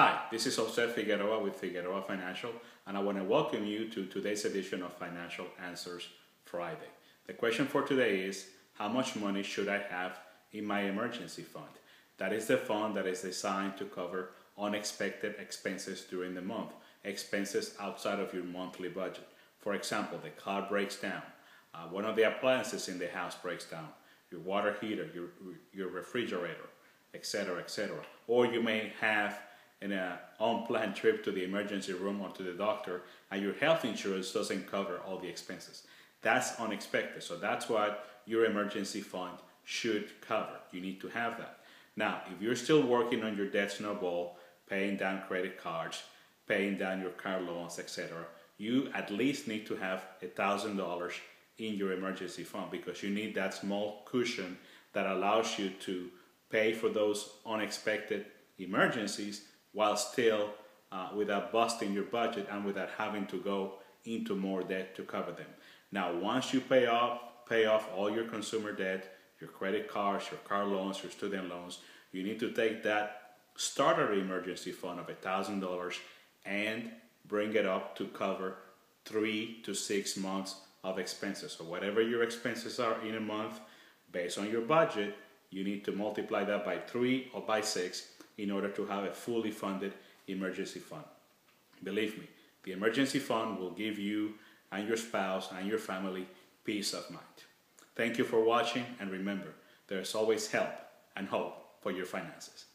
Hi, this is Jose Figueroa with Figueroa Financial, and I want to welcome you to today's edition of Financial Answers Friday. The question for today is How much money should I have in my emergency fund? That is the fund that is designed to cover unexpected expenses during the month, expenses outside of your monthly budget. For example, the car breaks down, uh, one of the appliances in the house breaks down, your water heater, your, your refrigerator, etc., etc. Or you may have in an unplanned trip to the emergency room or to the doctor and your health insurance doesn't cover all the expenses. That's unexpected. So that's what your emergency fund should cover. You need to have that. Now, if you're still working on your debt snowball, paying down credit cards, paying down your car loans, etc., you at least need to have $1,000 in your emergency fund because you need that small cushion that allows you to pay for those unexpected emergencies while still uh, without busting your budget and without having to go into more debt to cover them. Now, once you pay off pay off all your consumer debt, your credit cards, your car loans, your student loans, you need to take that starter emergency fund of $1,000 and bring it up to cover three to six months of expenses. So whatever your expenses are in a month, based on your budget, you need to multiply that by three or by six in order to have a fully funded emergency fund. Believe me, the emergency fund will give you and your spouse and your family peace of mind. Thank you for watching and remember, there is always help and hope for your finances.